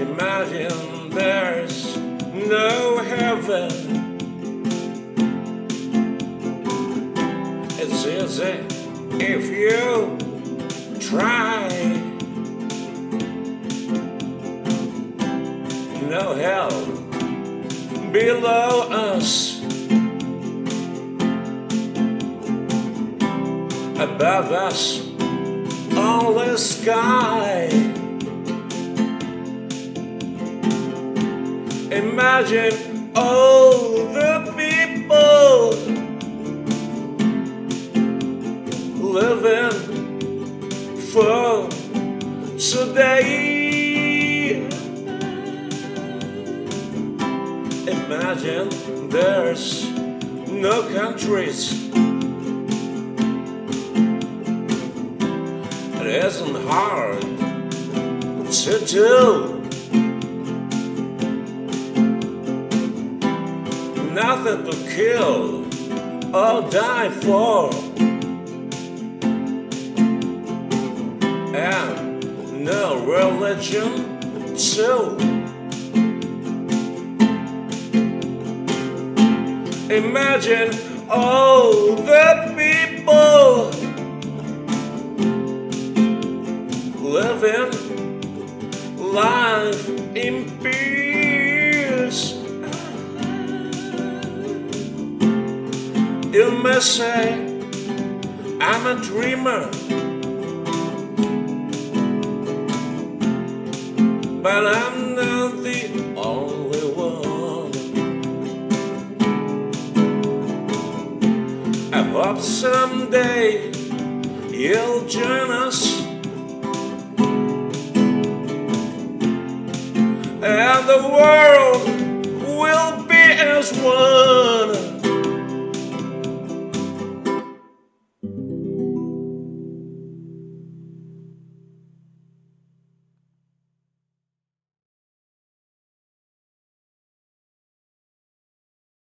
Imagine there's no heaven. It's easy if you try. No hell below us. Above us, only sky. Imagine all the people living for today. Imagine there's no countries. It isn't hard to do. To kill or die for. And no religion too. Imagine all the people living life in peace. You may say, I'm a dreamer, but I'm not the only one. I hope someday you'll join us. And the world will be as one.